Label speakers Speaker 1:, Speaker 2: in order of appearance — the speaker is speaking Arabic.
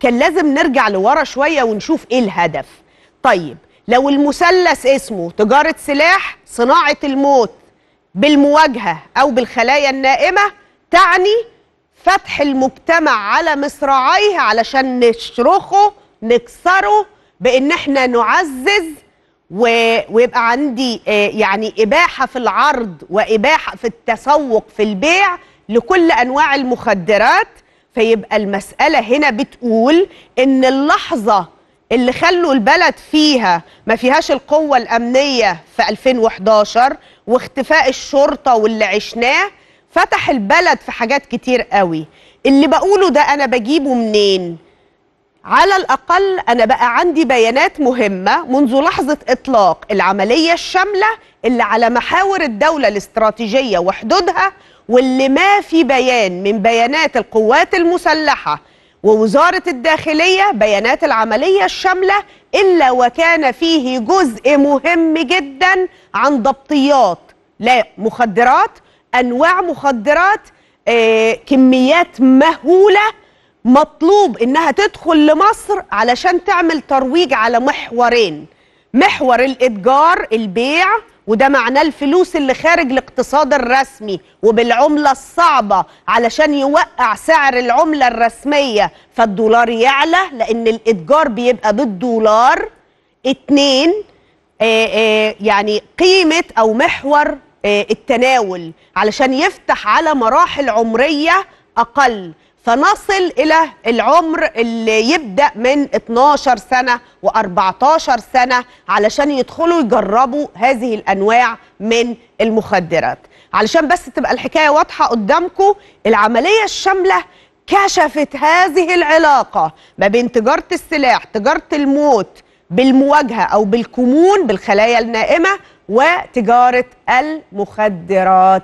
Speaker 1: كان لازم نرجع لورا شوية ونشوف إيه الهدف. طيب لو المثلث اسمه تجارة سلاح صناعة الموت بالمواجهة أو بالخلايا النائمة تعني فتح المجتمع على مصراعيه علشان نشرخه نكسره بإن إحنا نعزز و... ويبقى عندي آه، يعني إباحة في العرض وإباحة في التسوق في البيع لكل أنواع المخدرات. فيبقى المسألة هنا بتقول إن اللحظة اللي خلوا البلد فيها ما فيهاش القوة الأمنية في 2011 واختفاء الشرطة واللي عشناه فتح البلد في حاجات كتير قوي. اللي بقوله ده أنا بجيبه منين؟ على الأقل أنا بقى عندي بيانات مهمة منذ لحظة إطلاق العملية الشاملة اللي على محاور الدولة الاستراتيجية وحدودها واللي ما في بيان من بيانات القوات المسلحة ووزارة الداخلية بيانات العملية الشاملة إلا وكان فيه جزء مهم جدا عن ضبطيات لا مخدرات أنواع مخدرات آه، كميات مهولة مطلوب إنها تدخل لمصر علشان تعمل ترويج على محورين. محور الإتجار البيع وده معناه الفلوس اللي خارج الاقتصاد الرسمي وبالعملة الصعبة علشان يوقع سعر العملة الرسمية فالدولار يعلى لأن الإتجار بيبقى بالدولار. اتنين آه، آه، يعني قيمة أو محور آه، التناول علشان يفتح على مراحل عمرية أقل. فنصل إلى العمر اللي يبدأ من 12 سنة و14 سنة علشان يدخلوا يجربوا هذه الأنواع من المخدرات. علشان بس تبقى الحكاية واضحة قدامكم العملية الشاملة كشفت هذه العلاقة ما بين تجارة السلاح تجارة الموت بالمواجهة أو بالكمون بالخلايا النائمة وتجارة المخدرات.